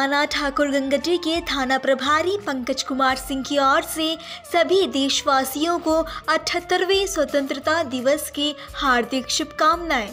थाना ठाकुर गंगटी के थाना प्रभारी पंकज कुमार सिंह की ओर से सभी देशवासियों को अठहत्तरवें स्वतंत्रता दिवस की हार्दिक शुभकामनाएँ।